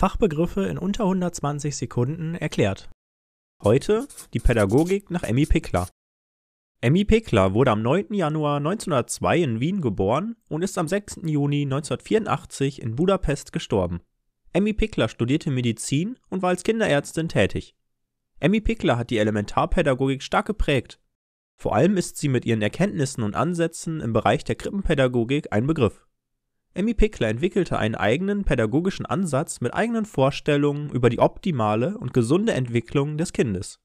Fachbegriffe in unter 120 Sekunden erklärt. Heute die Pädagogik nach Emmy Pickler. Emmy Pickler wurde am 9. Januar 1902 in Wien geboren und ist am 6. Juni 1984 in Budapest gestorben. Emmy Pickler studierte Medizin und war als Kinderärztin tätig. Emmy Pickler hat die Elementarpädagogik stark geprägt. Vor allem ist sie mit ihren Erkenntnissen und Ansätzen im Bereich der Krippenpädagogik ein Begriff. Emmy Pickler entwickelte einen eigenen pädagogischen Ansatz mit eigenen Vorstellungen über die optimale und gesunde Entwicklung des Kindes.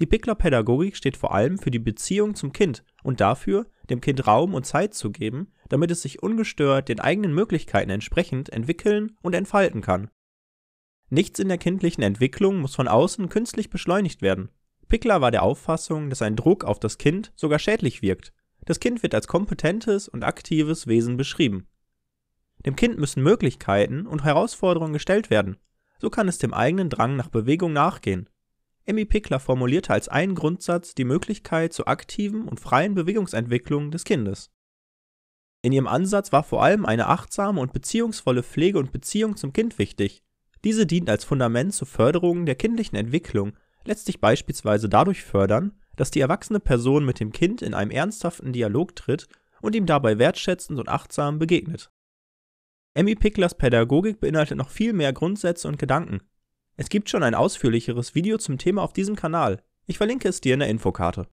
Die Pickler-Pädagogik steht vor allem für die Beziehung zum Kind und dafür, dem Kind Raum und Zeit zu geben, damit es sich ungestört den eigenen Möglichkeiten entsprechend entwickeln und entfalten kann. Nichts in der kindlichen Entwicklung muss von außen künstlich beschleunigt werden. Pickler war der Auffassung, dass ein Druck auf das Kind sogar schädlich wirkt. Das Kind wird als kompetentes und aktives Wesen beschrieben. Dem Kind müssen Möglichkeiten und Herausforderungen gestellt werden. So kann es dem eigenen Drang nach Bewegung nachgehen. Emmy Pickler formulierte als einen Grundsatz die Möglichkeit zur aktiven und freien Bewegungsentwicklung des Kindes. In ihrem Ansatz war vor allem eine achtsame und beziehungsvolle Pflege und Beziehung zum Kind wichtig. Diese dient als Fundament zur Förderung der kindlichen Entwicklung, lässt sich beispielsweise dadurch fördern, dass die erwachsene Person mit dem Kind in einem ernsthaften Dialog tritt und ihm dabei wertschätzend und achtsam begegnet. Emmy Picklers Pädagogik beinhaltet noch viel mehr Grundsätze und Gedanken. Es gibt schon ein ausführlicheres Video zum Thema auf diesem Kanal. Ich verlinke es dir in der Infokarte